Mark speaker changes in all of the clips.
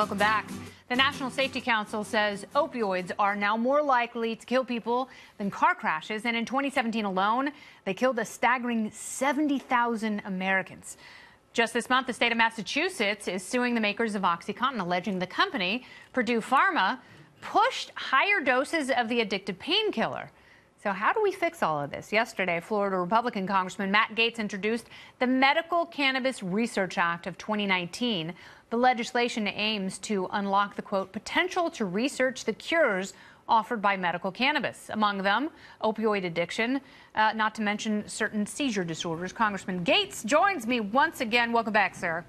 Speaker 1: Welcome back. The National Safety Council says opioids are now more likely to kill people than car crashes. And in 2017 alone, they killed a staggering 70,000 Americans. Just this month, the state of Massachusetts is suing the makers of OxyContin, alleging the company, Purdue Pharma, pushed higher doses of the addictive painkiller. So, how do we fix all of this? Yesterday, Florida Republican Congressman Matt Gaetz introduced the Medical Cannabis Research Act of 2019. The legislation aims to unlock the quote potential to research the cures offered by medical cannabis, among them opioid addiction, uh, not to mention certain seizure disorders. Congressman Gaetz joins me once again. Welcome back, sir.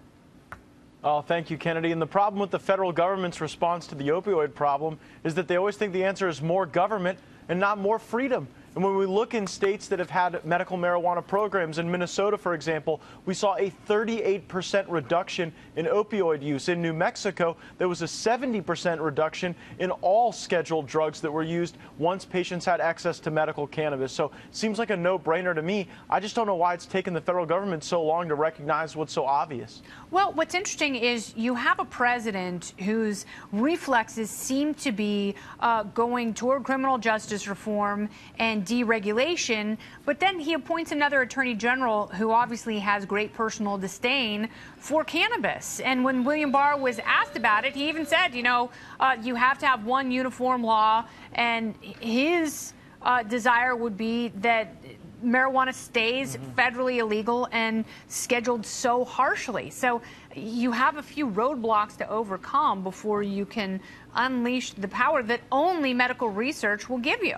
Speaker 2: Oh, thank you, Kennedy. And the problem with the federal government's response to the opioid problem is that they always think the answer is more government and not more freedom. And when we look in states that have had medical marijuana programs, in Minnesota, for example, we saw a 38% reduction in opioid use. In New Mexico, there was a 70% reduction in all scheduled drugs that were used once patients had access to medical cannabis. So it seems like a no brainer to me. I just don't know why it's taken the federal government so long to recognize what's so obvious.
Speaker 1: Well, what's interesting is you have a president whose reflexes seem to be uh, going toward criminal justice reform and deregulation, but then he appoints another attorney general who obviously has great personal disdain for cannabis. And when William Barr was asked about it, he even said, you know, uh, you have to have one uniform law, and his uh, desire would be that marijuana stays mm-hmm. federally illegal and scheduled so harshly. So you have a few roadblocks to overcome before you can unleash the power that only medical research will give you.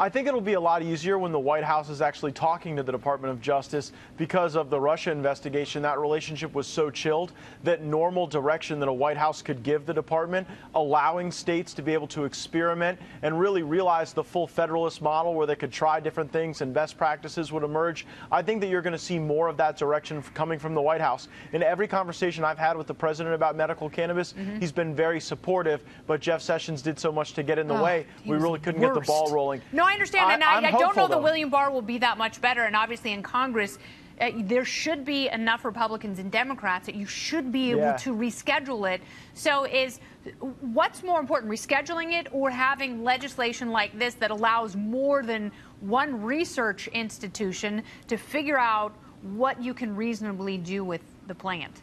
Speaker 2: I think it'll be a lot easier when the White House is actually talking to the Department of Justice because of the Russia investigation. That relationship was so chilled that normal direction that a White House could give the department, allowing states to be able to experiment and really realize the full federalist model where they could try different things and best practices would emerge. I think that you're going to see more of that direction coming from the White House. In every conversation I've had with the president about medical cannabis, mm -hmm. he's been very supportive, but Jeff Sessions did so much to get in the oh, way, we really couldn't worst. get the ball rolling.
Speaker 1: I understand, and I, I don't know that William Barr will be that much better. And obviously, in Congress, uh, there should be enough Republicans and Democrats that you should be able yeah. to reschedule it. So, is what's more important, rescheduling it or having legislation like this that allows more than one research institution to figure out what you can reasonably do with the plant?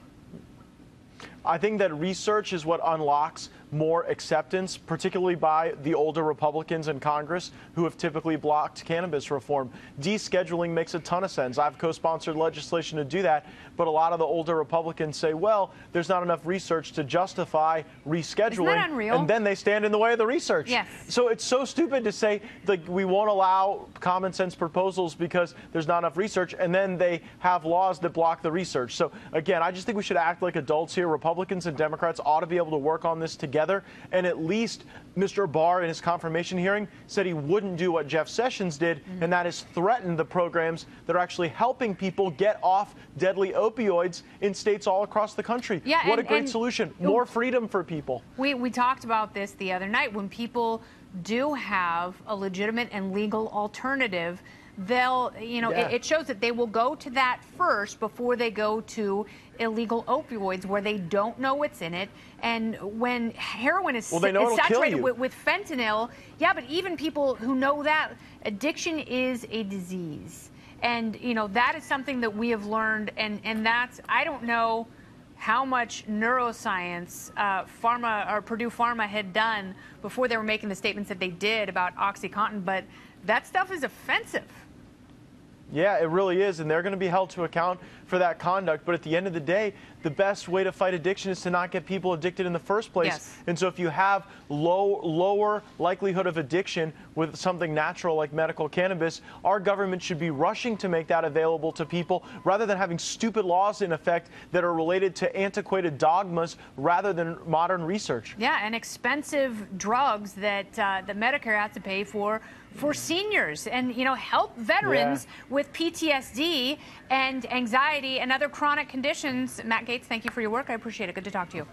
Speaker 2: I think that research is what unlocks more acceptance, particularly by the older Republicans in Congress who have typically blocked cannabis reform. Descheduling makes a ton of sense. I've co sponsored legislation to do that, but a lot of the older Republicans say, well, there's not enough research to justify rescheduling. And then they stand in the way of the research.
Speaker 1: Yes.
Speaker 2: So it's so stupid to say that we won't allow common sense proposals because there's not enough research, and then they have laws that block the research. So again, I just think we should act like adults here. Republicans and Democrats ought to be able to work on this together together. And at least Mr. Barr, in his confirmation hearing, said he wouldn't do what Jeff Sessions did, mm-hmm. and that is threaten the programs that are actually helping people get off deadly opioids in states all across the country.
Speaker 1: Yeah,
Speaker 2: what
Speaker 1: and,
Speaker 2: a great solution. More freedom for people.
Speaker 1: We, we talked about this the other night. When people do have a legitimate and legal alternative, they'll, you know, yeah. it, it, shows that they will go to that first before they go to illegal opioids where they don't know what's in it. And when heroin is,
Speaker 2: well, is
Speaker 1: saturated with, with fentanyl, yeah, but even people who know that addiction is a disease. And, you know, that is something that we have learned. And, and that's, I don't know how much neuroscience uh, pharma or Purdue Pharma had done before they were making the statements that they did about OxyContin, but that stuff is offensive.
Speaker 2: Yeah, it really is, and they're going to be held to account for that conduct. But at the end of the day, the best way to fight addiction is to not get people addicted in the first place.
Speaker 1: Yes.
Speaker 2: And so if you have low, lower likelihood of addiction with something natural like medical cannabis, our government should be rushing to make that available to people rather than having stupid laws in effect that are related to antiquated dogmas rather than modern research.
Speaker 1: Yeah, and expensive drugs that uh, the Medicare has to pay for for seniors and you know help veterans yeah. with PTSD and anxiety and other chronic conditions. Matt Gaetz, thank you for your work. I appreciate it. Good to talk to you.